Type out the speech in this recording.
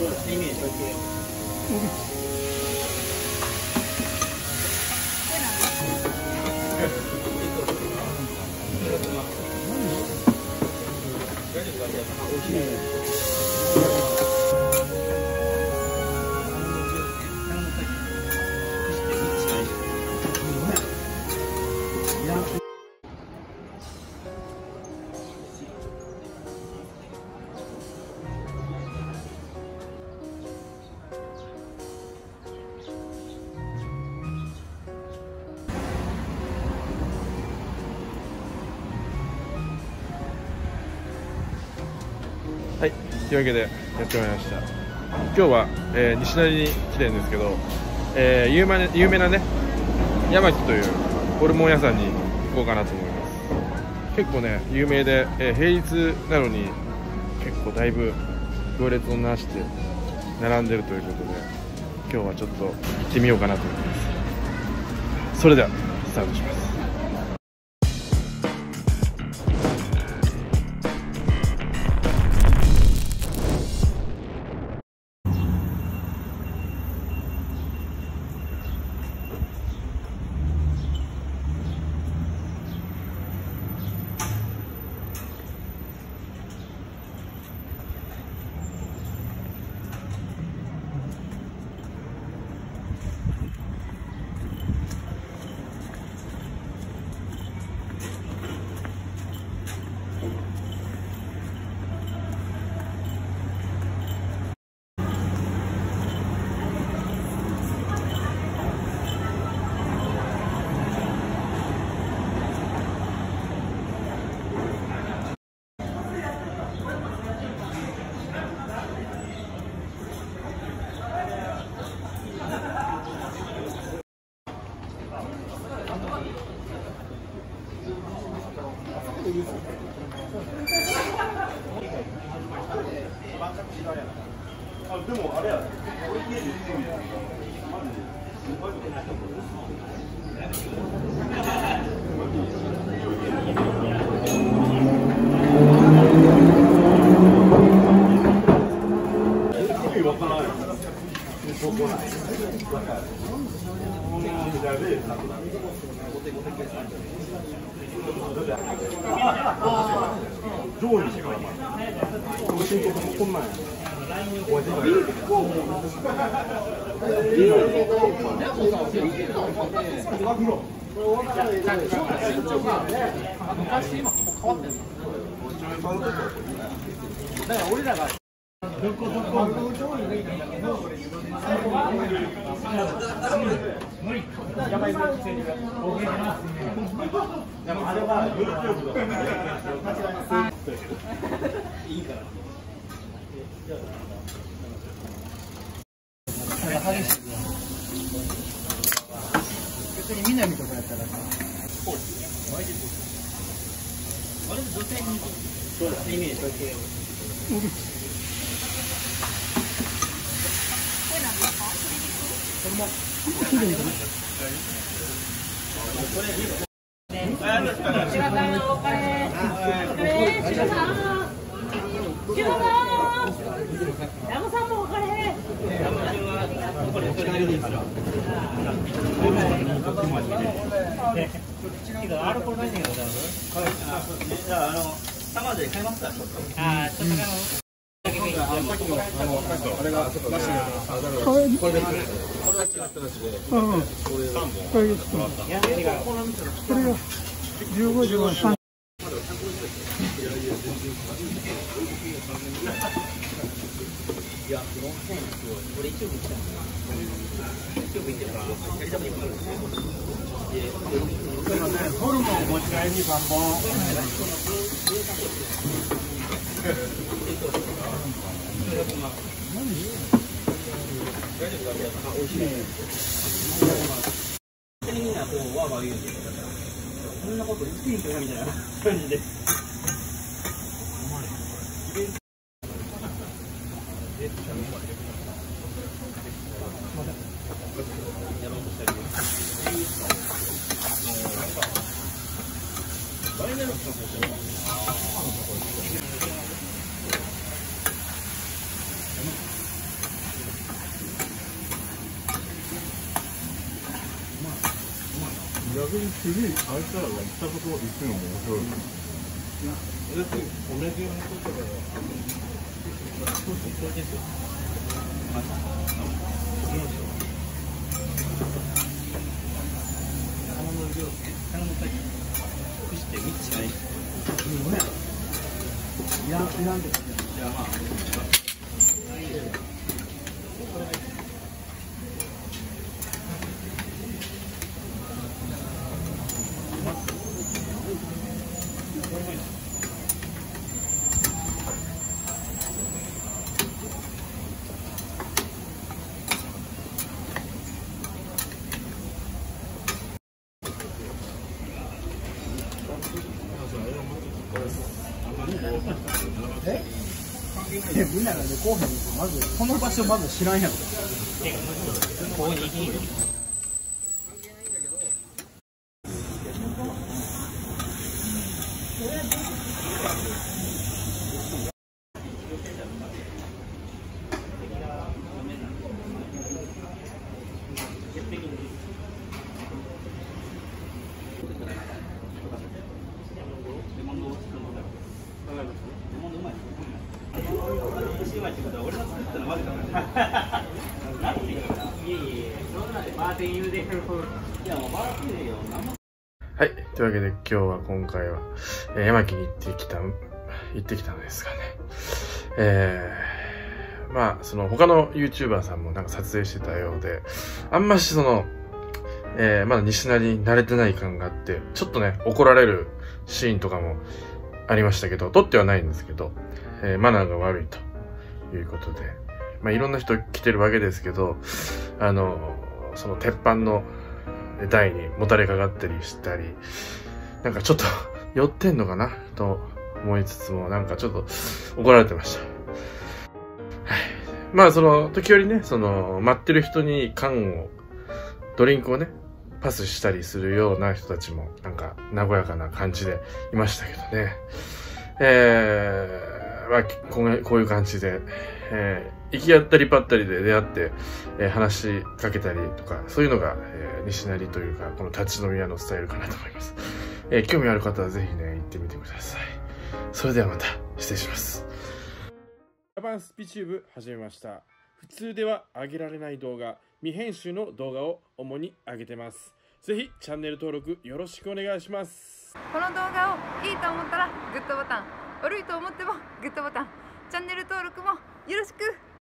そうですイメージだというわけでやってまいりました。今日は、えー西成に来てるんですけど、えー有名有名なね山木というホルモン屋さんに行こうかなと思います。結構ね有名で、えー平日なのに結構だいぶ行列をなして並んでるということで今日はちょっと行ってみようかなと思います。それではスタートします。あでもあれや家でマジで上位しか。な。だから俺らがいいから別に南とかやったらさそうですイメージだけ山さんも分かれへん。アルコールないんだけど大丈夫じゃああの玉で買いますかちょっとああちょっとあのホルモンお持ち帰りに3本みんなこうわーわー言うんでそんなこと言っていいんかなみたいな感じで逆に次あいつらが行ったことを行くのも面白い。うん、うな。そうですそうですよまた玉の量玉の先くして3つないいやいらん。でじゃあまあみんながねこうへんまずこの場所まず知らんやろここに行きに俺の作ったのマジかなんていうかいえいえそんなでバーテン言うでいやもうバーテンでよ何もはい。というわけで今日は今回は、えー、山木に行ってきた、行ってきたのですがね。えー、まあ、その他の YouTuber さんもなんか撮影してたようで、あんましその、えー、まだ西成に慣れてない感があって、ちょっとね、怒られるシーンとかもありましたけど、撮ってはないんですけど、えー、マナーが悪いということで、まあいろんな人来てるわけですけど、あの、その鉄板の台にもたれかかったりしたり、なんかちょっと 寄ってんのかな？と思いつつも、なんかちょっと怒られてました。はい。まあその、時折ね、その、待ってる人に缶を、ドリンクをね、パスしたりするような人たちも、なんか、和やかな感じでいましたけどね。えー、まあ、こういう感じで、えー、行き当たりばったりで出会って、えー話しかけたりとか、そういうのが、えー西成というか、この立ち飲み屋のスタイルかなと思います。えー興味ある方はぜひね、行ってみてください。それではまた、失礼します。ジャパンスピチューブ始めました。普通では上げられない動画、未編集の動画を主に上げてます。ぜひチャンネル登録よろしくお願いします。この動画をいいと思ったらグッドボタン悪いと思ってもグッドボタンチャンネル登録もよろしく